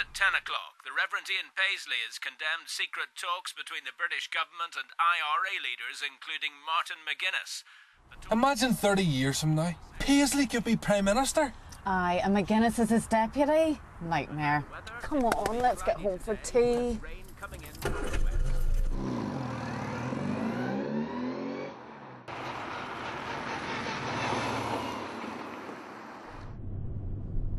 at 10 o'clock, the Reverend Ian Paisley has condemned secret talks between the British government and IRA leaders, including Martin McGuinness. Imagine 30 years from now, Paisley could be Prime Minister. Aye, and McGuinness is his deputy. Nightmare. Come on, let's get home for tea.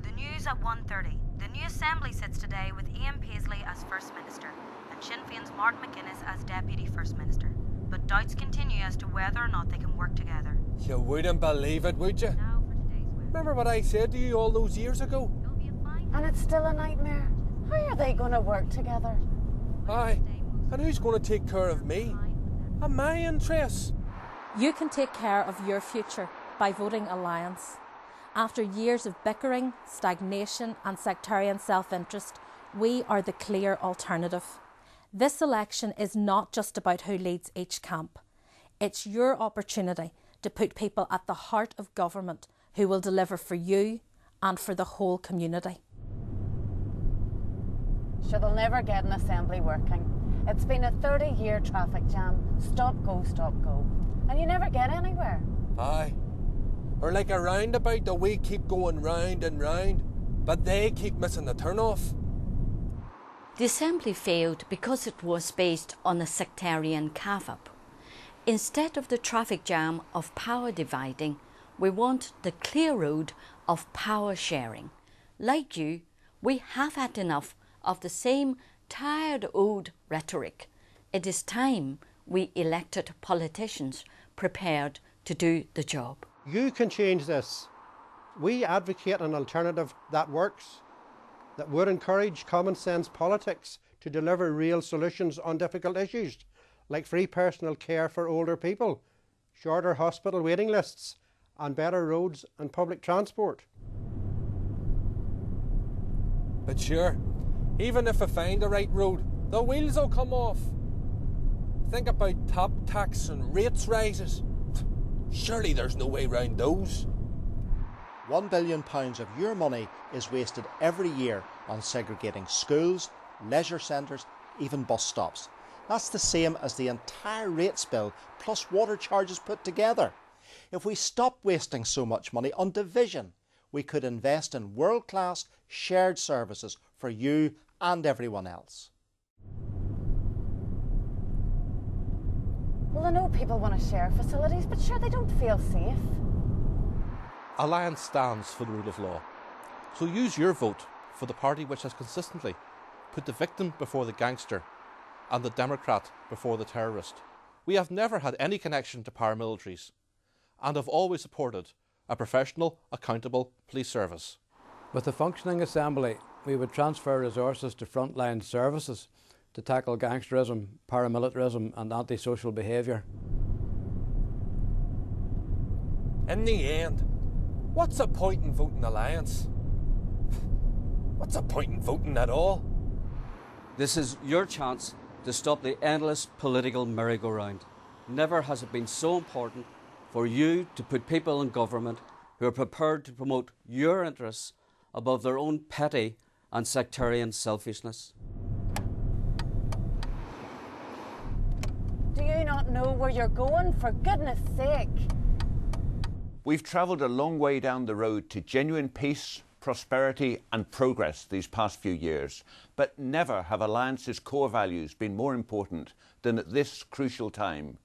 The news at 1.30. The new Assembly sits today with Ian Paisley as First Minister and Sinn Féin's Martin McGuinness as Deputy First Minister. But doubts continue as to whether or not they can work together. You wouldn't believe it, would you? Now for today's weather. Remember what I said to you all those years ago? It'll be a fine And it's still a nightmare. How are they going to work together? Aye. And who's going to take care of me? And my interests? You can take care of your future by voting Alliance. After years of bickering, stagnation, and sectarian self interest, we are the clear alternative. This election is not just about who leads each camp. It's your opportunity to put people at the heart of government who will deliver for you and for the whole community. Sure, they'll never get an assembly working. It's been a 30 year traffic jam. Stop, go, stop, go. And you never get anywhere. Aye. Or like a roundabout that we keep going round and round, but they keep missing the turnoff. The assembly failed because it was based on a sectarian carve up. Instead of the traffic jam of power dividing, we want the clear road of power sharing. Like you, we have had enough of the same tired old rhetoric. It is time we elected politicians prepared to do the job. You can change this. We advocate an alternative that works, that would encourage common sense politics to deliver real solutions on difficult issues, like free personal care for older people, shorter hospital waiting lists, and better roads and public transport. But sure, even if I find the right road, the wheels will come off. Think about top tax and rates rises. Surely there's no way round those. £1 billion of your money is wasted every year on segregating schools, leisure centres, even bus stops. That's the same as the entire rates bill plus water charges put together. If we stop wasting so much money on division, we could invest in world class shared services for you and everyone else. Well, I know people want to share facilities, but sure, they don't feel safe. Alliance stands for the rule of law. So use your vote for the party which has consistently put the victim before the gangster and the Democrat before the terrorist. We have never had any connection to paramilitaries and have always supported a professional, accountable police service. With a functioning assembly, we would transfer resources to frontline services to tackle gangsterism, paramilitarism, and antisocial behaviour. In the end, what's the point in voting Alliance? What's the point in voting at all? This is your chance to stop the endless political merry-go-round. Never has it been so important for you to put people in government who are prepared to promote your interests above their own petty and sectarian selfishness. Do you not know where you're going? For goodness sake. We've travelled a long way down the road to genuine peace, prosperity, and progress these past few years, but never have Alliance's core values been more important than at this crucial time.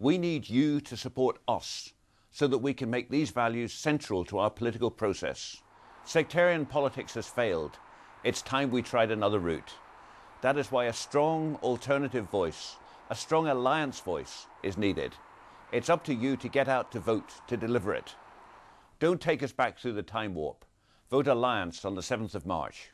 We need you to support us so that we can make these values central to our political process. Sectarian politics has failed. It's time we tried another route. That is why a strong alternative voice, a strong alliance voice, is needed. It's up to you to get out to vote to deliver it. Don't take us back through the time warp. Vote Alliance on the 7th of March.